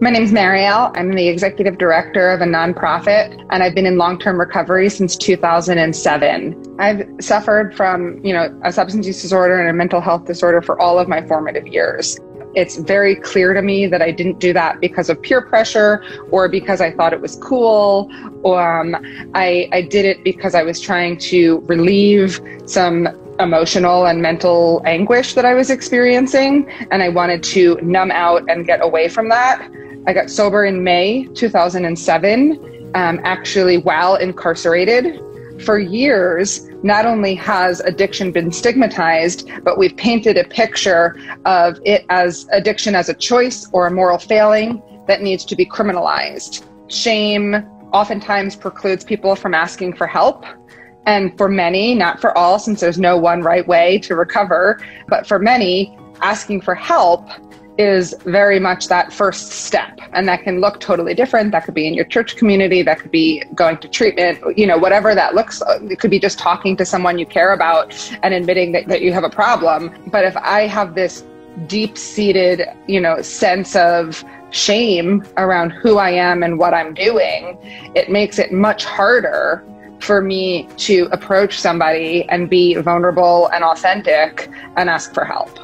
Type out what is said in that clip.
My name is Mariel. I'm the executive director of a nonprofit, and I've been in long-term recovery since 2007. I've suffered from, you know, a substance use disorder and a mental health disorder for all of my formative years. It's very clear to me that I didn't do that because of peer pressure or because I thought it was cool. Um, I, I did it because I was trying to relieve some emotional and mental anguish that I was experiencing, and I wanted to numb out and get away from that. I got sober in May 2007, um, actually, while incarcerated. For years, not only has addiction been stigmatized, but we've painted a picture of it as addiction as a choice or a moral failing that needs to be criminalized. Shame oftentimes precludes people from asking for help. And for many, not for all, since there's no one right way to recover, but for many, asking for help is very much that first step. And that can look totally different. That could be in your church community, that could be going to treatment, you know, whatever that looks It could be just talking to someone you care about and admitting that, that you have a problem. But if I have this deep seated, you know, sense of shame around who I am and what I'm doing, it makes it much harder for me to approach somebody and be vulnerable and authentic and ask for help.